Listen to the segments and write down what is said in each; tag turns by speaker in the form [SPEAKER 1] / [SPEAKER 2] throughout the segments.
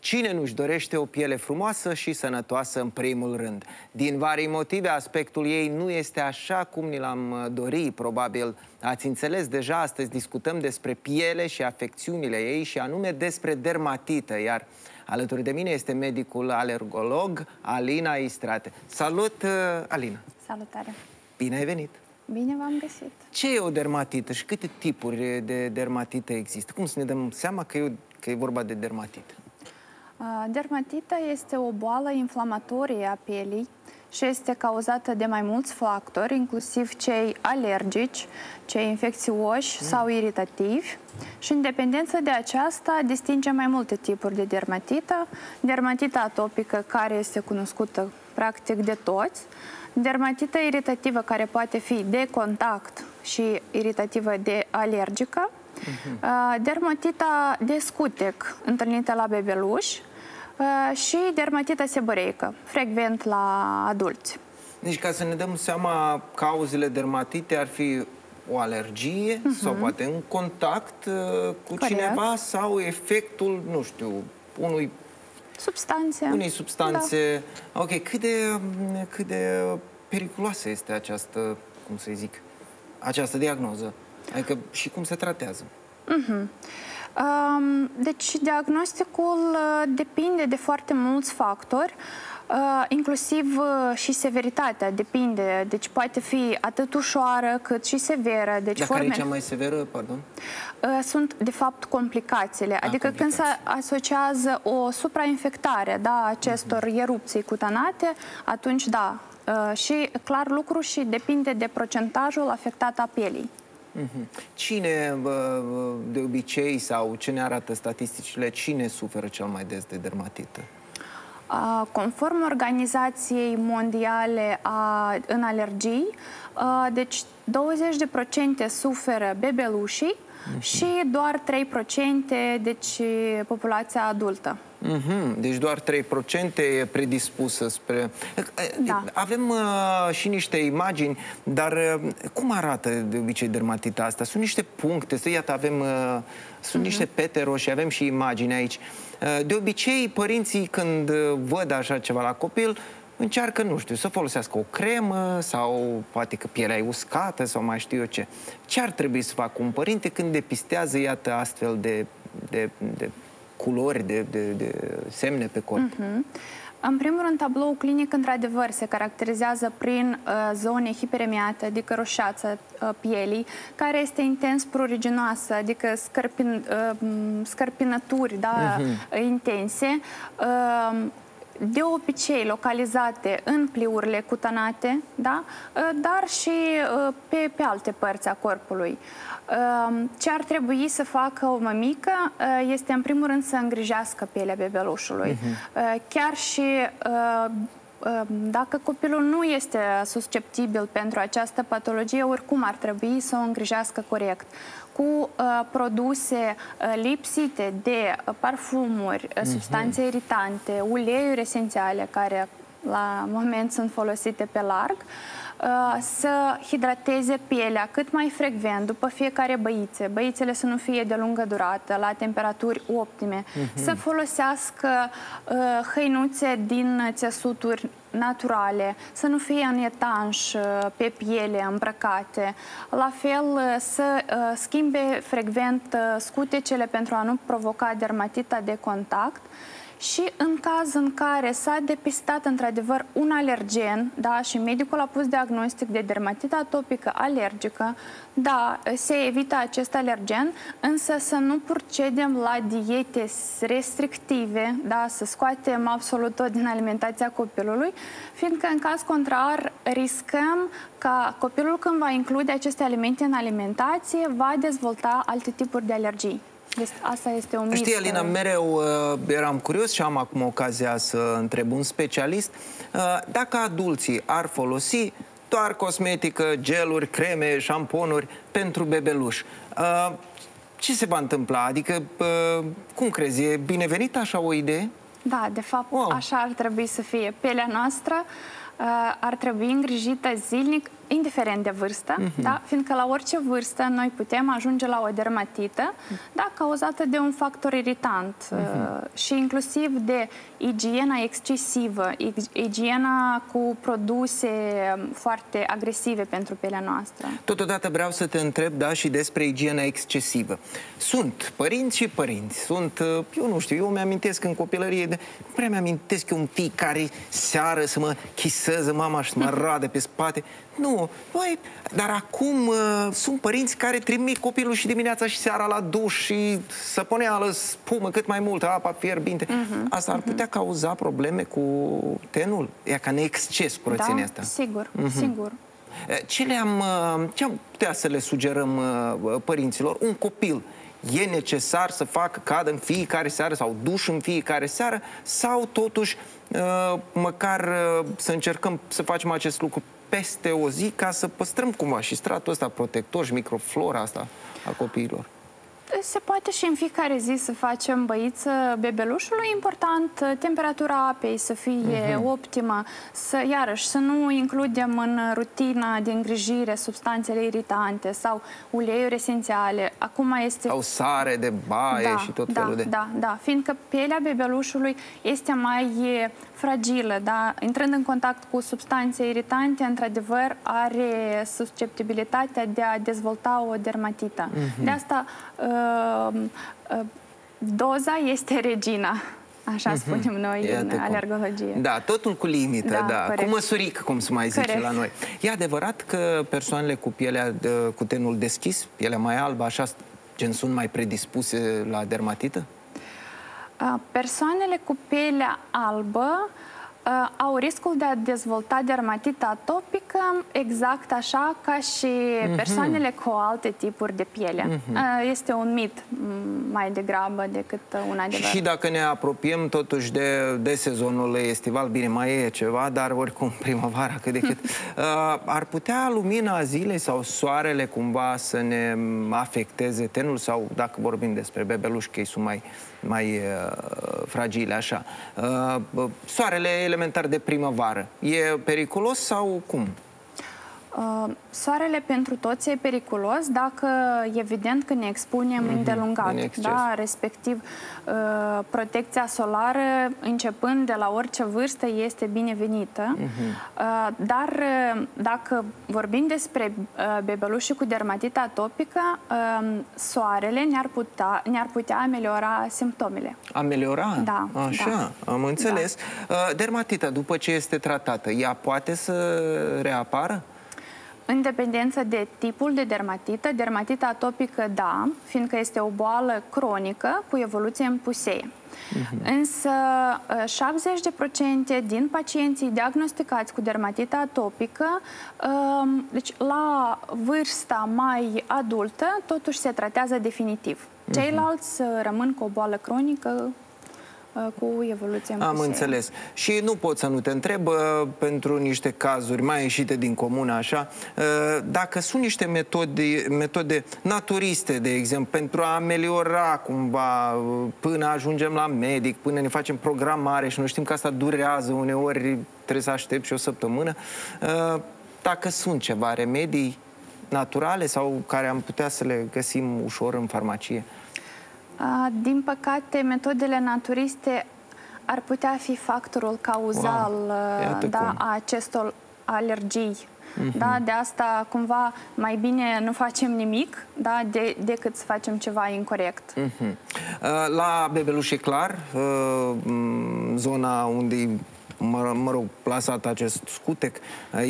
[SPEAKER 1] Cine nu-și dorește o piele frumoasă și sănătoasă în primul rând? Din vari motive, aspectul ei nu este așa cum ni l-am uh, dori, probabil. Ați înțeles deja, astăzi discutăm despre piele și afecțiunile ei și anume despre dermatită, iar alături de mine este medicul alergolog Alina Istrate. Salut, uh, Alina!
[SPEAKER 2] Salutare!
[SPEAKER 1] Bine ai venit!
[SPEAKER 2] Bine v-am găsit!
[SPEAKER 1] Ce e o dermatită și câte tipuri de dermatită există? Cum să ne dăm seama că e, că e vorba de dermatită?
[SPEAKER 2] Dermatita este o boală inflamatorie a pielii și este cauzată de mai mulți factori, inclusiv cei alergici, cei infecțioși mm. sau iritativi. Și în dependență de aceasta distingem mai multe tipuri de dermatită. Dermatita atopică, care este cunoscută practic de toți, dermatita iritativă, care poate fi de contact și iritativă de alergică, uh-huh. dermatita de scutec, întâlnită la bebeluș, Uh, și dermatita seborreică, frecvent la adulți.
[SPEAKER 1] Deci ca să ne dăm seama, cauzele dermatite ar fi o alergie uh-huh. sau poate un contact uh, cu Corect. cineva sau efectul, nu știu, unui
[SPEAKER 2] substanțe.
[SPEAKER 1] Unei substanțe. Da. Ok, cât de, cât de periculoasă este această, cum să zic, această diagnoză? Adică și cum se tratează? Uh-huh.
[SPEAKER 2] Deci, diagnosticul uh, depinde de foarte mulți factori, uh, inclusiv uh, și severitatea depinde. Deci poate fi atât ușoară cât și severă. Deci
[SPEAKER 1] Dar forme... care e cea mai severă, pardon?
[SPEAKER 2] Sunt, de fapt, complicațiile. A, adică complicații. când se asociază o suprainfectare da, acestor uh-huh. erupții cutanate, atunci da. Și clar lucru și depinde de procentajul afectat a pielii.
[SPEAKER 1] Mhm. Cine, de obicei, sau ce ne arată statisticile, cine suferă cel mai des de dermatită?
[SPEAKER 2] Conform Organizației Mondiale a, în alergii, deci 20% suferă bebelușii uh -huh. și doar 3% deci populația adultă.
[SPEAKER 1] Mm -hmm. Deci doar 3% e predispusă spre... Da. Avem uh, și niște imagini, dar uh, cum arată de obicei dermatita asta? Sunt niște puncte, iată avem... Uh, sunt mm -hmm. niște pete roșii, avem și imagini aici. Uh, de obicei, părinții când uh, văd așa ceva la copil, încearcă, nu știu, să folosească o cremă sau poate că pielea e uscată sau mai știu eu ce. Ce ar trebui să facă un părinte când depistează, iată, astfel de, de, de culori, de, de, de semne pe corp? Uh-huh.
[SPEAKER 2] În primul rând, tabloul clinic, într-adevăr, se caracterizează prin uh, zone hiperemiate, adică roșață uh, pielii, care este intens pruriginoasă, adică scărpin, uh, scărpinături da, uh-huh. intense. Uh, de obicei localizate în pliurile cutanate, da? Ă, dar și ă, pe, pe alte părți a corpului. Ă, ce ar trebui să facă o mămică este în primul rând să îngrijească pielea bebelușului. Uh-huh. Chiar și dacă copilul nu este susceptibil pentru această patologie, oricum ar trebui să o îngrijească corect cu uh, produse uh, lipsite de uh, parfumuri, uh, substanțe iritante, uleiuri esențiale care la moment sunt folosite pe larg, uh, să hidrateze pielea cât mai frecvent după fiecare băițe. Băițele să nu fie de lungă durată, la temperaturi optime. Uh -huh. Să folosească uh, hăinuțe din țesuturi naturale, să nu fie în etanș uh, pe piele îmbrăcate. La fel, uh, să uh, schimbe frecvent scutecele pentru a nu provoca dermatita de contact și în caz în care s-a depistat într-adevăr un alergen, da, și medicul a pus diagnostic de dermatită atopică alergică, da, se evită acest alergen, însă să nu procedem la diete restrictive, da, să scoatem absolut tot din alimentația copilului, fiindcă în caz contrar riscăm ca copilul când va include aceste alimente în alimentație va dezvolta alte tipuri de alergii. Este, asta este o mită.
[SPEAKER 1] Știi, Alina, mereu uh, eram curios și am acum ocazia să întreb un specialist uh, dacă adulții ar folosi doar cosmetică, geluri, creme, șamponuri pentru bebeluș. Uh, ce se va întâmpla? Adică, uh, cum crezi, e binevenit așa o idee?
[SPEAKER 2] Da, de fapt, wow. așa ar trebui să fie. Pielea noastră uh, ar trebui îngrijită zilnic indiferent de vârstă, uh-huh. da? fiindcă la orice vârstă noi putem ajunge la o dermatită da? cauzată de un factor irritant uh-huh. și inclusiv de igiena excesivă, igiena cu produse foarte agresive pentru pielea noastră.
[SPEAKER 1] Totodată vreau să te întreb, da, și despre igiena excesivă. Sunt părinți și părinți. Sunt, uh, eu nu știu, eu mi-amintesc în copilărie, de, nu prea mi-amintesc eu un fic care seară să mă chiseze mama și să mă rade pe spate. Nu, băi, dar acum uh, sunt părinți care trimit copilul și dimineața și seara la duș și să pune ală spumă cât mai mult, apa fierbinte. Uh-huh, Asta ar mhm. putea uh-huh. cauza probleme cu tenul? E ca ne exces curățenia da, asta.
[SPEAKER 2] sigur, uh-huh. sigur.
[SPEAKER 1] Ce le-am, uh, ce am putea să le sugerăm uh, părinților? Un copil e necesar să facă cadă în fiecare seară sau duș în fiecare seară sau totuși uh, măcar să încercăm să facem acest lucru peste o zi ca să păstrăm cumva și stratul ăsta protector și microflora asta a copiilor.
[SPEAKER 2] Se poate și în fiecare zi să facem băiță bebelușului. Important, uh, temperatura apei să fie uh-huh. optimă, să, iarăși, să nu includem în rutina de îngrijire substanțele iritante sau uleiuri esențiale. Acum este...
[SPEAKER 1] Sau sare de baie da, și tot
[SPEAKER 2] da,
[SPEAKER 1] felul de...
[SPEAKER 2] Da, da, fiindcă pielea bebelușului este mai fragilă, da? Intrând în contact cu substanțe iritante, într-adevăr, are susceptibilitatea de a dezvolta o dermatită. Uh-huh. De asta uh, uh, doza este regina. Așa uh-huh. spunem noi Iată în cum. alergologie.
[SPEAKER 1] Da, totul cu limită, da, da. cu măsuric, cum se mai zice corect. la noi. E adevărat că persoanele cu pielea, de, cu tenul deschis, pielea mai albă, așa, gen sunt mai predispuse la dermatită?
[SPEAKER 2] Persoanele cu pielea albă Uh, au riscul de a dezvolta dermatită atopică exact așa ca și uh-huh. persoanele cu alte tipuri de piele. Uh-huh. Este un mit mai degrabă decât un adevăr.
[SPEAKER 1] Și dacă ne apropiem totuși de, de sezonul estival, bine, mai e ceva, dar oricum primăvara cât de cât, uh, ar putea lumina zilei sau soarele cumva să ne afecteze tenul sau dacă vorbim despre bebeluși, că ei sunt mai, mai uh, fragile așa. Uh, soarele elementar de primăvară. E periculos sau cum?
[SPEAKER 2] Uh, soarele pentru toți e periculos dacă evident că ne expunem mm-hmm. îndelungat, da? respectiv uh, protecția solară începând de la orice vârstă este binevenită, mm-hmm. dar dacă vorbim despre bebelușii cu dermatită atopică, soarele ne-ar putea, ne-ar putea ameliora simptomele.
[SPEAKER 1] Ameliora?
[SPEAKER 2] Da.
[SPEAKER 1] Așa, da. am înțeles. Da. Dermatita, după ce este tratată, ea poate să reapară?
[SPEAKER 2] În dependență de tipul de dermatită, dermatită atopică da, fiindcă este o boală cronică cu evoluție în pusee. Uh-huh. Însă 70% din pacienții diagnosticați cu dermatită atopică, um, deci la vârsta mai adultă, totuși se tratează definitiv. Ceilalți rămân cu o boală cronică Uh, cu evoluția
[SPEAKER 1] Am înțeles. Și nu pot să nu te întreb, uh, pentru niște cazuri mai ieșite din comună, așa, uh, dacă sunt niște metode, metode naturiste, de exemplu, pentru a ameliora cumva până ajungem la medic, până ne facem programare și nu știm că asta durează uneori, trebuie să aștept și o săptămână, dacă sunt ceva remedii naturale sau care am putea să le găsim ușor în farmacie?
[SPEAKER 2] Din păcate, metodele naturiste ar putea fi factorul cauzal wow. da, a acestor alergii. Mm-hmm. Da, de asta cumva mai bine nu facem nimic da, de, decât să facem ceva incorrect. Mm-hmm.
[SPEAKER 1] La bebeluș e clar, zona unde mă, mă rog, plasat acest scutec,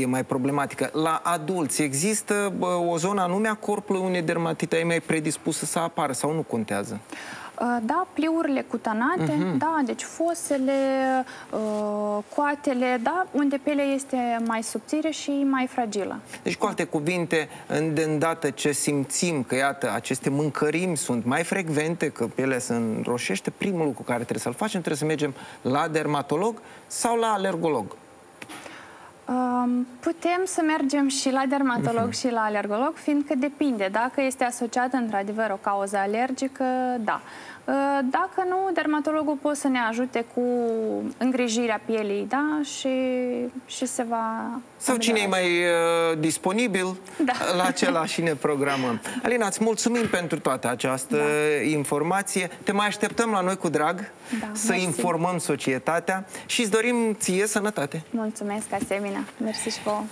[SPEAKER 1] e mai problematică. La adulți există o zonă anume a corpului unde dermatita e mai predispusă să apară sau nu contează?
[SPEAKER 2] Uh, da, pliurile cutanate, uh-huh. da, deci fosele, uh, coatele, da, unde pielea este mai subțire și mai fragilă.
[SPEAKER 1] Deci, cu alte cuvinte, de îndată ce simțim că, iată, aceste mâncărimi sunt mai frecvente, că pielea se înroșește, primul lucru care trebuie să-l facem, trebuie să mergem la dermatolog sau la alergolog.
[SPEAKER 2] Putem să mergem și la dermatolog uh-huh. și la alergolog, fiindcă depinde. Dacă este asociată într-adevăr o cauză alergică, da. Dacă nu, dermatologul poate să ne ajute cu îngrijirea pielii, da? Și, și se va...
[SPEAKER 1] Sau cine e mai uh, disponibil, da. la acela și ne programăm. Alina, îți mulțumim pentru toată această da. informație. Te mai așteptăm la noi cu drag da, să mersi. informăm societatea și îți dorim ție sănătate.
[SPEAKER 2] Mulțumesc, asemenea. Mersi și vouă.